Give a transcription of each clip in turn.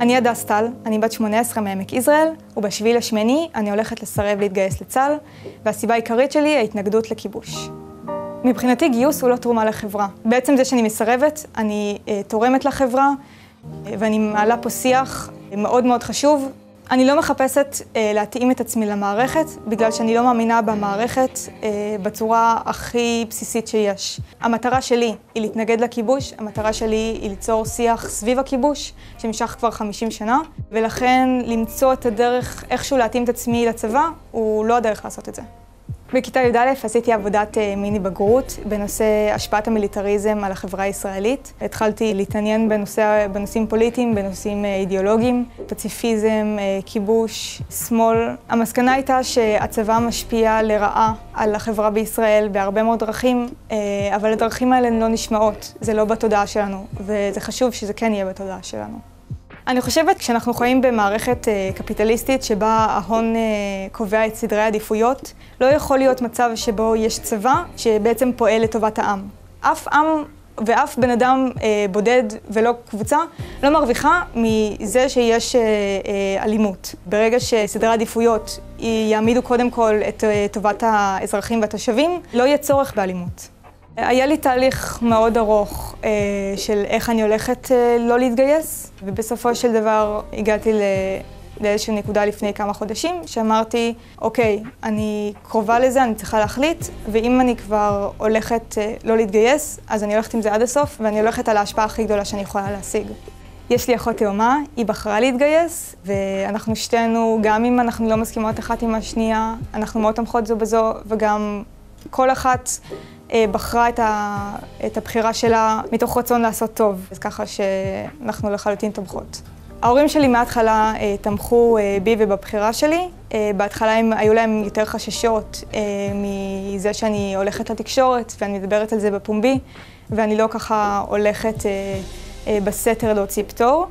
אני הדס טל, אני בת 18 מעמק יזרעאל, ובשביעי לשמיני אני הולכת לסרב להתגייס לצה"ל, והסיבה העיקרית שלי היא ההתנגדות לכיבוש. מבחינתי גיוס הוא לא תרומה לחברה. בעצם זה שאני מסרבת, אני אה, תורמת לחברה, אה, ואני מעלה פה שיח מאוד מאוד חשוב. אני לא מחפשת אה, להתאים את עצמי למערכת, בגלל שאני לא מאמינה במערכת אה, בצורה הכי בסיסית שיש. המטרה שלי היא להתנגד לכיבוש, המטרה שלי היא ליצור שיח סביב הכיבוש, שנמשך כבר 50 שנה, ולכן למצוא את הדרך איכשהו להתאים את עצמי לצבא, הוא לא הדרך לעשות את זה. בכיתה י"א עשיתי עבודת אה, מיני בגרות בנושא השפעת המיליטריזם על החברה הישראלית. התחלתי להתעניין בנושא, בנושאים פוליטיים, בנושאים אה, אידיאולוגיים, פציפיזם, אה, כיבוש, שמאל. המסקנה הייתה שהצבא משפיע לרעה על החברה בישראל בהרבה מאוד דרכים, אבל הדרכים האלה לא נשמעות, זה לא בתודעה שלנו, וזה חשוב שזה כן יהיה בתודעה שלנו. אני חושבת כשאנחנו חיים במערכת אה, קפיטליסטית שבה ההון אה, קובע את סדרי העדיפויות, לא יכול להיות מצב שבו יש צבא שבעצם פועל לטובת העם. אף עם ואף בן אדם אה, בודד ולא קבוצה לא מרוויחה מזה שיש אה, אה, אלימות. ברגע שסדרי העדיפויות יעמידו קודם כל את אה, טובת האזרחים והתושבים, לא יהיה צורך באלימות. היה לי תהליך מאוד ארוך אה, של איך אני הולכת אה, לא להתגייס, ובסופו של דבר הגעתי ל... לאיזושהי נקודה לפני כמה חודשים, שאמרתי, אוקיי, אני קרובה לזה, אני צריכה להחליט, ואם אני כבר הולכת אה, לא להתגייס, אז אני הולכת עם זה עד הסוף, ואני הולכת על ההשפעה הכי גדולה שאני יכולה להשיג. יש לי אחות תאומה, היא בחרה להתגייס, ואנחנו שתינו, גם אם אנחנו לא מסכימות אחת עם השנייה, אנחנו מאוד תומכות זו בזו, וגם כל אחת בחרה את, ה, את הבחירה שלה מתוך רצון לעשות טוב, אז ככה שאנחנו לחלוטין תומכות. ההורים שלי מההתחלה אה, תמכו אה, בי ובבחירה שלי. אה, בהתחלה הם, היו להם יותר חששות אה, מזה שאני הולכת לתקשורת ואני מדברת על זה בפומבי, ואני לא ככה הולכת אה, אה, בסתר להוציא פטור.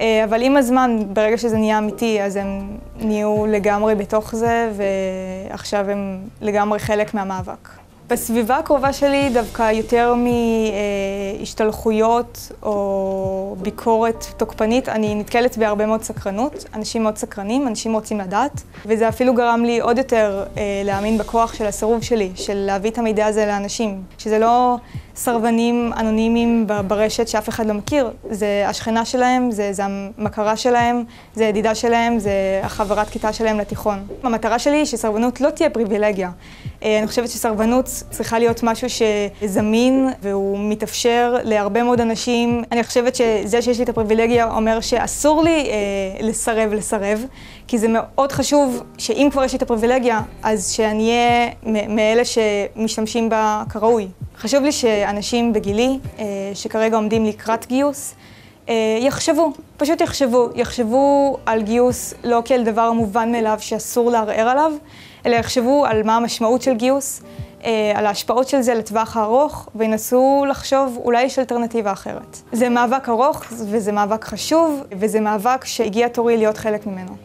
אה, אבל עם הזמן, ברגע שזה נהיה אמיתי, אז הם נהיו לגמרי בתוך זה, ועכשיו הם לגמרי חלק מהמאבק. בסביבה הקרובה שלי דווקא יותר מהשתלחויות או ביקורת תוקפנית, אני נתקלת בהרבה מאוד סקרנות. אנשים מאוד סקרנים, אנשים רוצים לדעת, וזה אפילו גרם לי עוד יותר אה, להאמין בכוח של הסירוב שלי, של להביא את המידע הזה לאנשים. שזה לא סרבנים אנונימיים ברשת שאף אחד לא מכיר, זה השכנה שלהם, זה, זה המכרה שלהם, זה ידידה שלהם, זה החברת כיתה שלהם לתיכון. המטרה שלי היא שסרבנות לא תהיה פריבילגיה. אה, אני חושבת שסרבנות צריכה להיות משהו שזמין והוא מתאפשר להרבה מאוד אנשים. אני חושבת שזה שיש לי את הפריבילגיה אומר שאסור לי אה, לסרב לסרב, כי זה מאוד חשוב שאם כבר יש לי את הפריבילגיה, אז שאני אהיה מאלה שמשתמשים בה כראוי. חשוב לי שאנשים בגילי, אה, שכרגע עומדים לקראת גיוס, אה, יחשבו, פשוט יחשבו, יחשבו על גיוס לא כאל דבר מובן מאליו שאסור לערער עליו, אלא יחשבו על מה המשמעות של גיוס, אה, על ההשפעות של זה לטווח הארוך, וינסו לחשוב אולי יש אלטרנטיבה אחרת. זה מאבק ארוך וזה מאבק חשוב, וזה מאבק שהגיע תורי להיות חלק ממנו.